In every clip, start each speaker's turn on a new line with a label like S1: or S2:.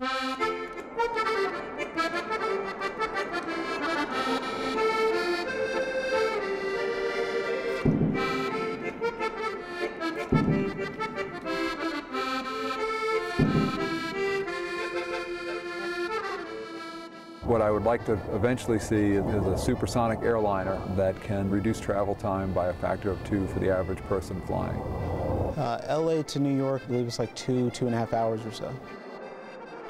S1: What I would like to eventually see is a supersonic airliner that can reduce travel time by a factor of two for the average person flying.
S2: Uh, LA to New York, I believe it's like two, two and a half hours or so.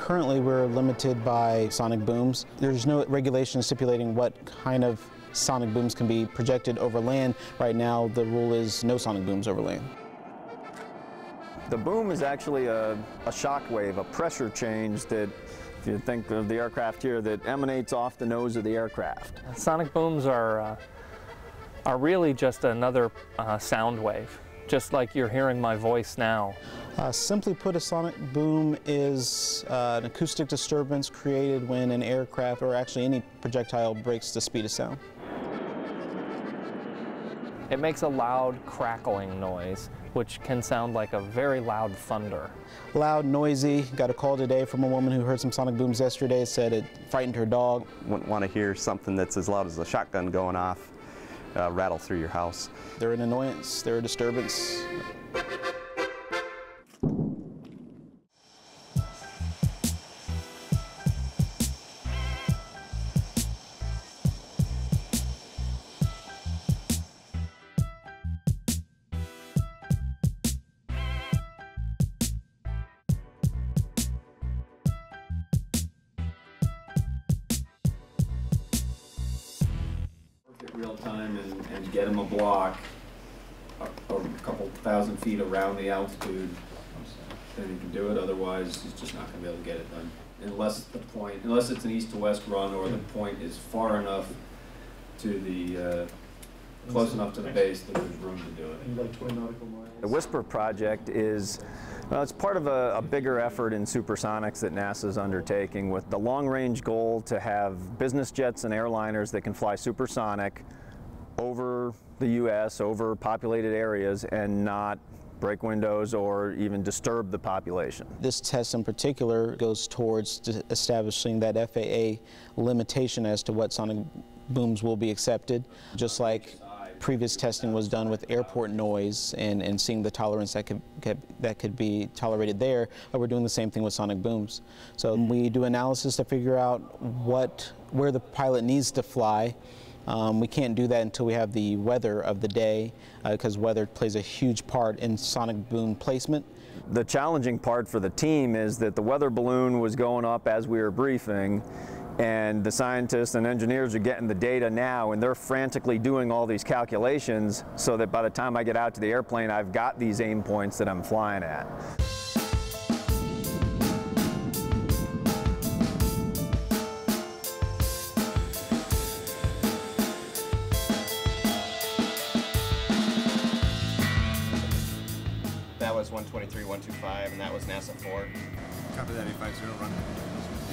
S2: Currently, we're limited by sonic booms. There's no regulation stipulating what kind of sonic booms can be projected over land. Right now, the rule is no sonic booms over land.
S3: The boom is actually a, a shock wave, a pressure change that if you think of the aircraft here, that emanates off the nose of the aircraft.
S4: Sonic booms are, uh, are really just another uh, sound wave, just like you're hearing my voice now.
S2: Uh, simply put, a sonic boom is uh, an acoustic disturbance created when an aircraft or actually any projectile breaks the speed of sound.
S4: It makes a loud crackling noise, which can sound like a very loud thunder.
S2: Loud, noisy. Got a call today from a woman who heard some sonic booms yesterday, said it frightened her dog.
S5: Wouldn't want to hear something that's as loud as a shotgun going off uh, rattle through your house.
S2: They're an annoyance, they're a disturbance.
S6: Time and, and get them a block a, a couple thousand feet around the altitude, then you can do it, otherwise he's just not gonna be able to get it done. Unless the point, unless it's an east to west run or the point is far enough to the, uh, close enough to the base that there's room to do it.
S3: The Whisper project is, well, it's part of a, a bigger effort in supersonics that NASA's undertaking with the long-range goal to have business jets and airliners that can fly supersonic over the U.S., over populated areas, and not break windows or even disturb the population.
S2: This test in particular goes towards establishing that FAA limitation as to what sonic booms will be accepted, just like previous testing was done with airport noise and, and seeing the tolerance that could, that could be tolerated there, but we're doing the same thing with sonic booms. So we do analysis to figure out what, where the pilot needs to fly. Um, we can't do that until we have the weather of the day, because weather plays a huge part in sonic boom placement.
S3: The challenging part for the team is that the weather balloon was going up as we were briefing, and the scientists and engineers are getting the data now, and they're frantically doing all these calculations so that by the time I get out to the airplane, I've got these aim points that I'm flying at.
S7: 123, 125, and that was NASA 4.
S8: Copy that 850 run.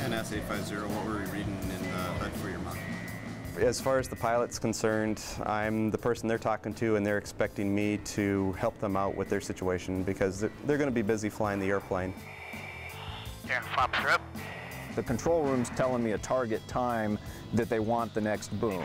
S8: And that's 850. What were we reading in uh, the HUD for your mock?
S5: As far as the pilot's concerned, I'm the person they're talking to and they're expecting me to help them out with their situation because they're, they're going to be busy flying the airplane.
S9: Yeah, flaps are up.
S3: The control room's telling me a target time that they want the next boom.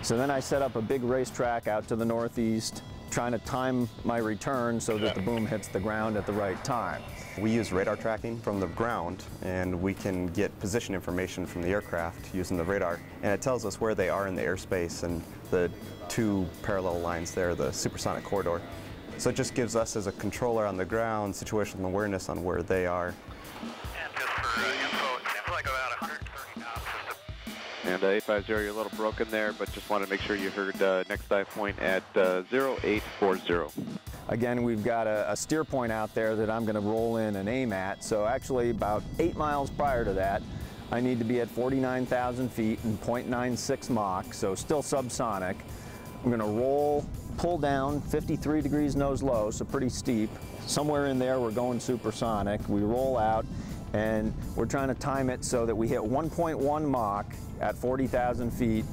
S3: So then I set up a big racetrack out to the northeast, trying to time my return so that the boom hits the ground at the right time.
S5: We use radar tracking from the ground and we can get position information from the aircraft using the radar and it tells us where they are in the airspace and the two parallel lines there, the supersonic corridor. So it just gives us as a controller on the ground situational awareness on where they are.
S9: And uh,
S10: 850, you're a little broken there, but just wanted to make sure you heard uh, next dive point at uh, 0840.
S3: Again, we've got a, a steer point out there that I'm going to roll in and aim at. So actually about eight miles prior to that, I need to be at 49,000 feet and 0.96 Mach, so still subsonic. I'm going to roll, pull down 53 degrees nose low, so pretty steep. Somewhere in there, we're going supersonic. We roll out, and we're trying to time it so that we hit 1.1 Mach at 40,000 feet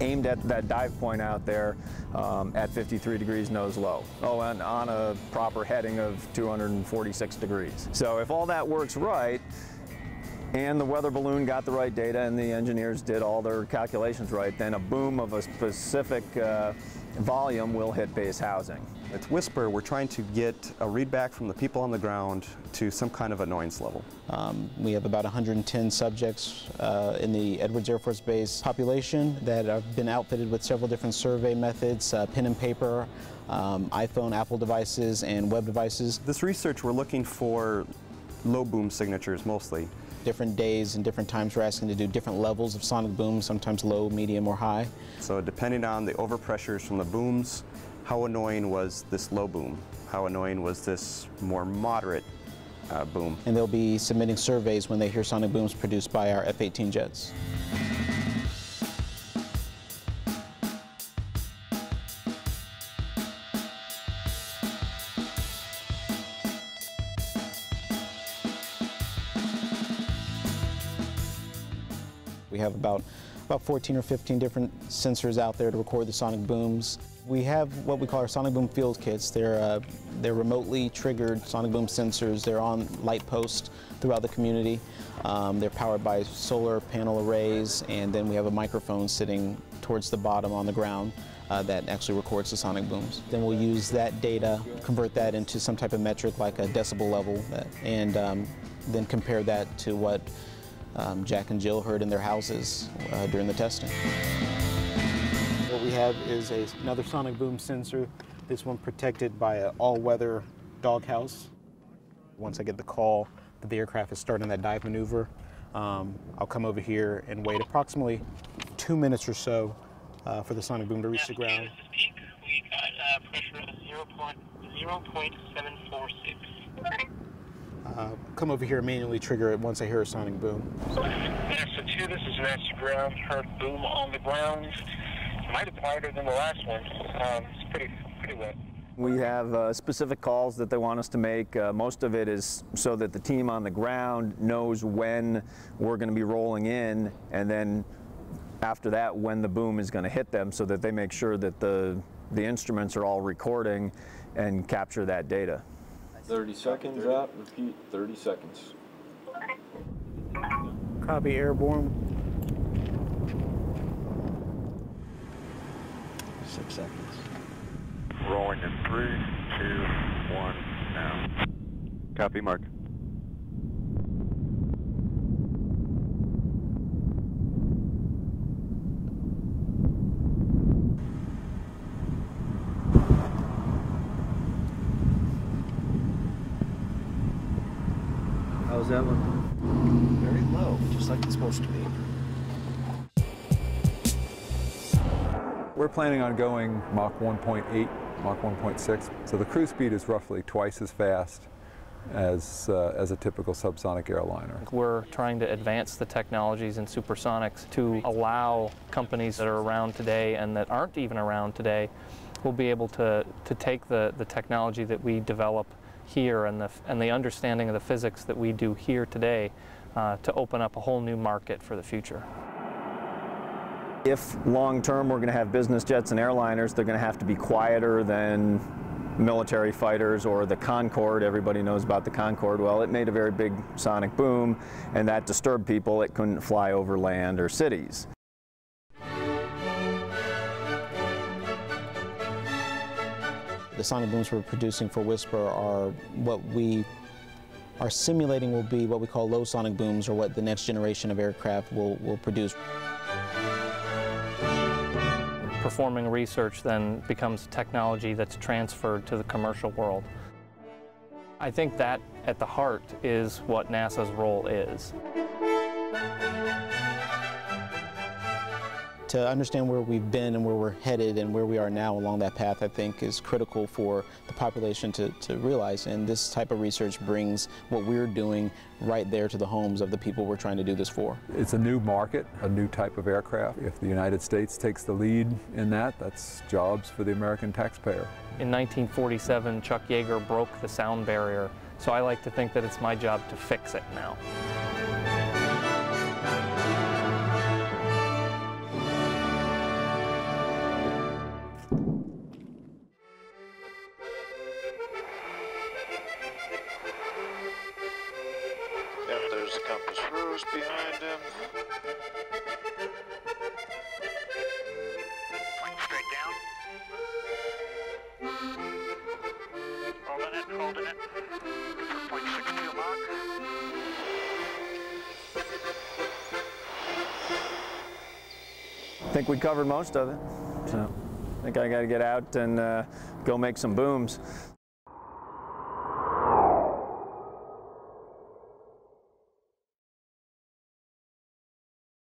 S3: aimed at that dive point out there um, at 53 degrees nose low. Oh, and on a proper heading of 246 degrees. So if all that works right, and the weather balloon got the right data and the engineers did all their calculations right, then a boom of a specific uh, volume will hit base housing.
S5: At Whisper, we're trying to get a readback from the people on the ground to some kind of annoyance level.
S2: Um, we have about 110 subjects uh, in the Edwards Air Force Base population that have been outfitted with several different survey methods, uh, pen and paper, um, iPhone, Apple devices, and web devices.
S5: This research, we're looking for low boom signatures mostly.
S2: Different days and different times we're asking to do different levels of sonic boom, sometimes low, medium, or high.
S5: So depending on the overpressures from the booms, how annoying was this low boom? How annoying was this more moderate uh, boom?
S2: And they'll be submitting surveys when they hear sonic booms produced by our F-18 jets. We have about about 14 or 15 different sensors out there to record the sonic booms. We have what we call our sonic boom field kits. They're, uh, they're remotely triggered sonic boom sensors. They're on light posts throughout the community. Um, they're powered by solar panel arrays, and then we have a microphone sitting towards the bottom on the ground uh, that actually records the sonic booms. Then we'll use that data, convert that into some type of metric like a decibel level, uh, and um, then compare that to what um, Jack and Jill heard in their houses uh, during the testing. What we have is a, another sonic boom sensor, this one protected by an all-weather doghouse. Once I get the call that the aircraft is starting that dive maneuver, um, I'll come over here and wait approximately two minutes or so uh, for the sonic boom to reach the ground.
S11: We got uh, pressure of 0.746.
S2: Uh, come over here and manually trigger it once I hear a sonic boom.
S11: NASA 2, this is NASA ground. Heard boom on the ground. Might have quieter than the last one. Um, it's pretty, pretty wet.
S3: We have uh, specific calls that they want us to make. Uh, most of it is so that the team on the ground knows when we're going to be rolling in, and then after that, when the boom is going to hit them, so that they make sure that the the instruments are all recording and capture that data.
S12: 30 seconds out, repeat 30 seconds.
S2: Copy airborne.
S13: Six seconds.
S10: Rolling in three, two, one, now. Copy, Mark.
S13: How's that one? Very low, just like it's supposed to be.
S1: We're planning on going Mach 1.8, Mach 1.6, so the cruise speed is roughly twice as fast as, uh, as a typical subsonic airliner.
S4: We're trying to advance the technologies in supersonics to allow companies that are around today and that aren't even around today will be able to, to take the, the technology that we develop here and the, and the understanding of the physics that we do here today uh, to open up a whole new market for the future.
S3: If long term we're going to have business jets and airliners, they're going to have to be quieter than military fighters or the Concorde. Everybody knows about the Concorde. Well, it made a very big sonic boom, and that disturbed people. It couldn't fly over land or cities.
S2: The sonic booms we're producing for Whisper are what we are simulating will be what we call low sonic booms or what the next generation of aircraft will, will produce.
S4: Performing research then becomes technology that's transferred to the commercial world. I think that at the heart is what NASA's role is.
S2: To understand where we've been and where we're headed and where we are now along that path, I think is critical for the population to, to realize. And this type of research brings what we're doing right there to the homes of the people we're trying to do this for.
S1: It's a new market, a new type of aircraft. If the United States takes the lead in that, that's jobs for the American taxpayer.
S4: In 1947, Chuck Yeager broke the sound barrier, so I like to think that it's my job to fix it now.
S12: Compass rose behind him.
S9: Straight down. Holding it, holding it. For 0.62 Mach.
S3: I think we covered most of it. So I think I got to get out and uh, go make some booms.